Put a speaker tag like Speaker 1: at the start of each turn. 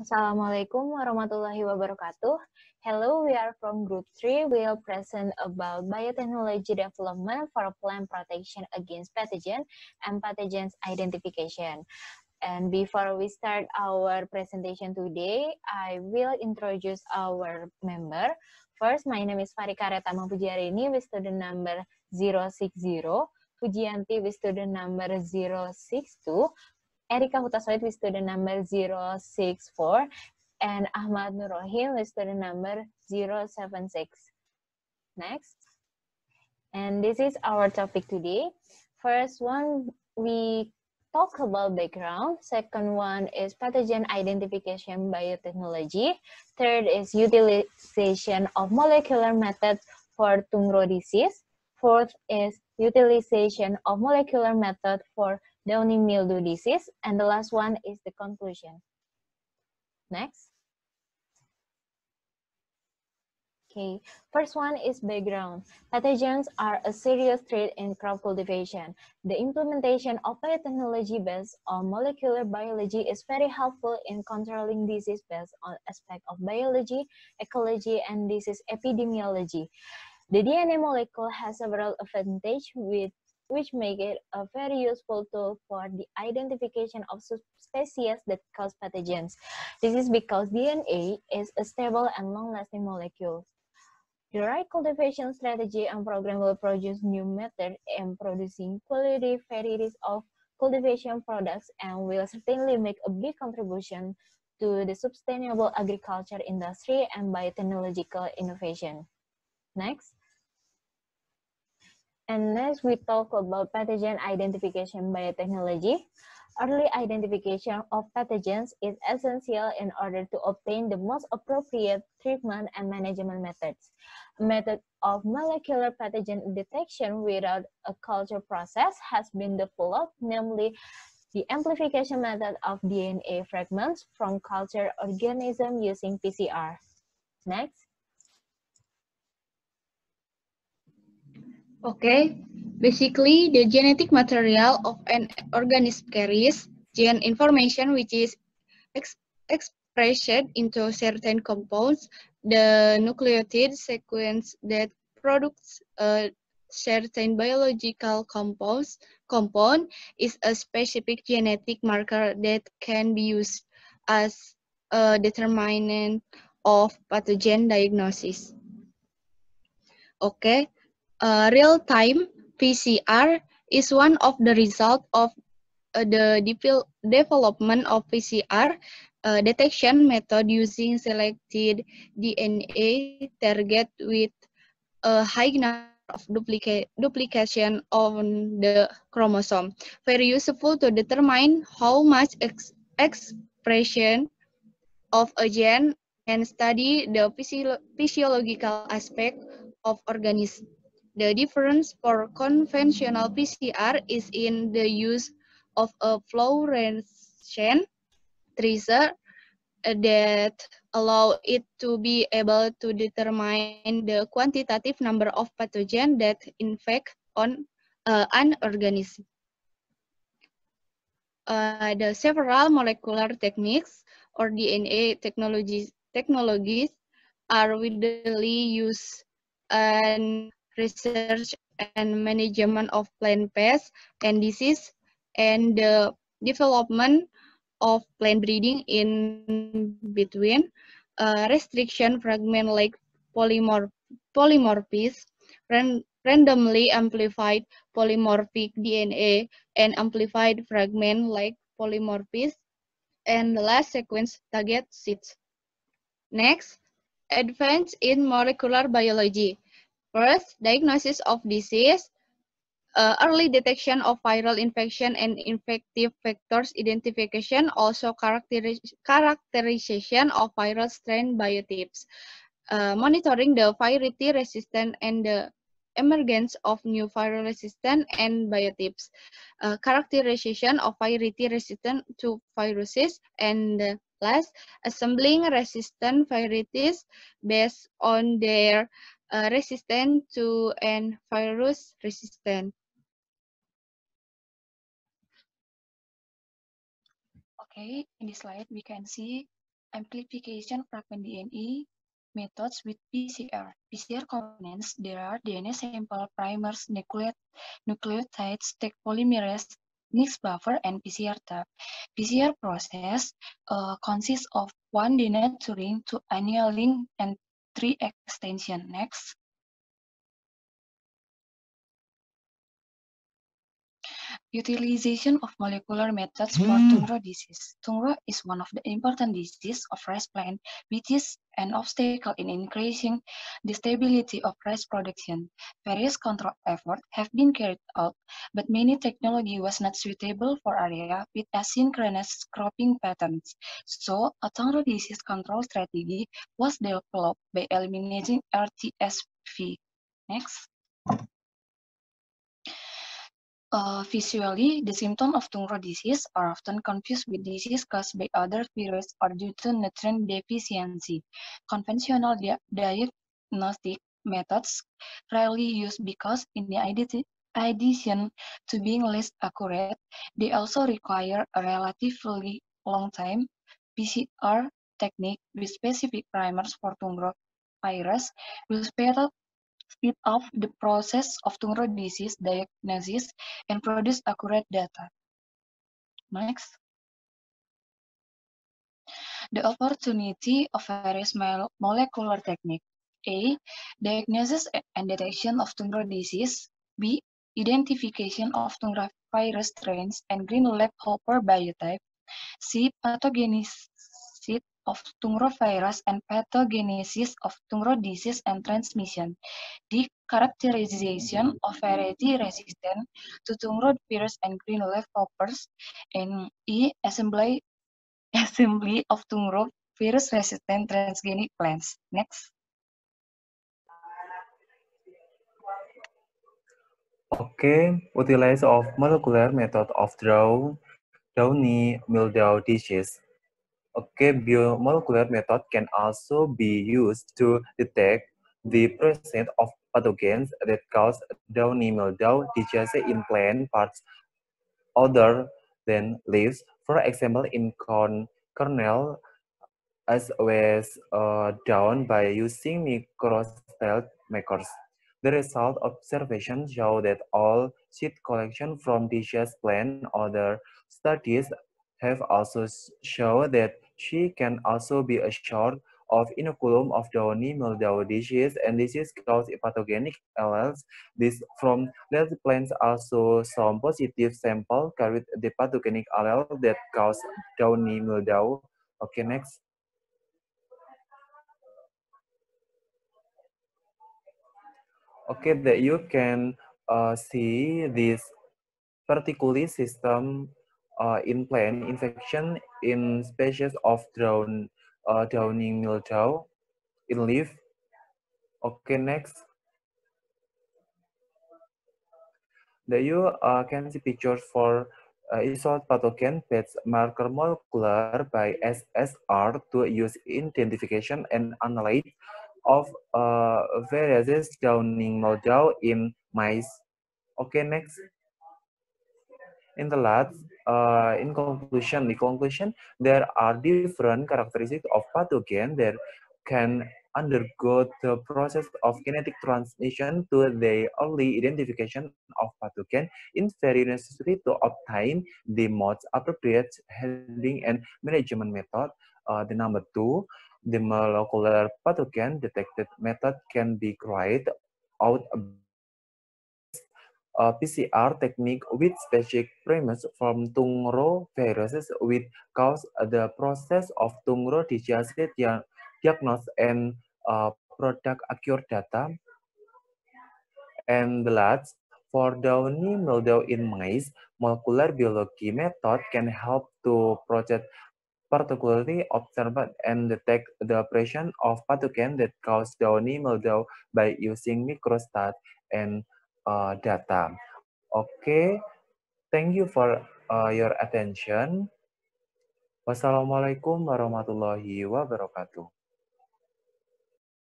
Speaker 1: Assalamualaikum warahmatullahi wabarakatuh. Hello, we are from Group 3. We will present about biotechnology development for plant protection against pathogen and pathogens identification. And before we start our presentation today, I will introduce our member. First, my name is Farika Retama Pujarini with student number 060, Pujianti with student number 062, Erika Hutasoit with student number 064, and Ahmad Nur Rohim with student number 076. Next. And this is our topic today. First one, we talk about background. Second one is pathogen identification biotechnology. Third is utilization of molecular methods for Tungro disease. Fourth is utilization of molecular method for downy mildew disease. And the last one is the conclusion. Next. Okay, first one is background. Pathogens are a serious threat in crop cultivation. The implementation of biotechnology based on molecular biology is very helpful in controlling disease based on aspect of biology, ecology, and disease epidemiology. The DNA molecule has several advantages with which make it a very useful tool for the identification of species that cause pathogens. This is because DNA is a stable and long-lasting molecule. The right cultivation strategy and program will produce new methods in producing quality varieties of cultivation products and will certainly make a big contribution to the sustainable agriculture industry and biotechnological innovation. Next. And next, we talk about pathogen identification biotechnology. Early identification of pathogens is essential in order to obtain the most appropriate treatment and management methods. A method of molecular pathogen detection without a culture process has been developed, namely the amplification method of DNA fragments from culture organism using PCR. Next.
Speaker 2: Okay, basically the genetic material of an organism carries gene information which is ex expressed into certain compounds. The nucleotide sequence that produces a certain biological compounds, compound is a specific genetic marker that can be used as a determinant of pathogen diagnosis. Okay, uh, real-time PCR is one of the result of uh, the development of PCR uh, detection method using selected DNA target with a high number of duplicate duplication on the chromosome. Very useful to determine how much ex expression of a gene and study the physio physiological aspect of organism. The difference for conventional PCR is in the use of a fluorescent tracer that allow it to be able to determine the quantitative number of pathogen that infect on uh, an organism. Uh, the several molecular techniques or DNA technologies technologies are widely used and research and management of plant pests and disease, and the development of plant breeding in between, uh, restriction fragment length polymorph polymorphism, ran randomly amplified polymorphic DNA, and amplified fragment length polymorphism, and the last sequence tagged sites. Next, advance in molecular biology. First, diagnosis of disease, uh, early detection of viral infection and infective vectors identification, also characterization of viral strain biotypes, uh, monitoring the virity resistant and the emergence of new viral resistant and biotypes, uh, characterization of virity resistant to viruses, and last, assembling resistant varieties based on their uh, resistant to and virus resistant.
Speaker 3: Okay, in this slide we can see
Speaker 4: amplification fragment DNA methods with PCR. PCR components, there are DNA sample, primers, nucleotides, Taq polymerase, mix buffer, and PCR tab. PCR process uh, consists of one DNA denaturing, to annealing, and extension. Next. Utilization of molecular methods for hmm. Tungro disease. Tungro is one of the important diseases of rice plant, which is an obstacle in increasing the stability of rice production. Various control efforts have been carried out, but many technology was not suitable for area with asynchronous cropping patterns. So, a Tungro disease control strategy was developed by eliminating RTSV. Next. Uh, visually, the symptoms of Tungro disease are often confused with disease caused by other viruses or due to nutrient deficiency. Conventional di diagnostic methods rarely used because in the addition to being less accurate, they also require a relatively long time PCR technique with specific primers for Tungro virus speed up the process of Tungro disease diagnosis and produce accurate data. Next. The opportunity of various molecular technique. A. Diagnosis and detection of Tungro disease. B. Identification of Tungro virus strains and green lab helper biotype. C. Pathogenicity of Tungro virus and pathogenesis of Tungro disease and transmission. The characterization of variety resistant to Tungro virus and green leftovers, and E. Assembly, assembly of Tungro virus resistant transgenic plants. Next.
Speaker 3: Okay, utilize of molecular method of draw downy mildew disease Okay, biomolecular method can also be used to detect the presence of pathogens that cause downy mildew disease in plant parts other than leaves. For example, in corn kernel, as well as uh, down by using microcell makers. The result observation show that all seed collection from disease plant other studies have also shown that she can also be assured of inoculum of downy mildew disease and this is caused pathogenic alleles. This from the plants also some positive sample carried the pathogenic allele that cause downy mildew. Okay, next. Okay, that you can uh, see this particularly system uh, in plant infection in species of drown, uh, downing mildew in leaf. Okay, next. There you uh, can see pictures for uh, isolated pathogen based marker molecular by SSR to use identification and analysis of uh, various downing mildew in mice. Okay, next. In the last, uh, in conclusion, the conclusion, there are different characteristics of pathogen that can undergo the process of genetic transmission to the early identification of pathogen in very necessary to obtain the most appropriate handling and management method. Uh, the number two, the molecular pathogen detected method can be carried out uh, PCR technique with specific premise from Tungro viruses with cause the process of Tungro disease diagnosis and uh, product accurate data. And the last, for downy mildew in mice, molecular biology method can help to project particularly observe and detect the presence of pathogen that cause downy mildew by using microstat and uh, data. Okay, thank you for uh, your attention. Wassalamualaikum warahmatullahi wabarakatuh.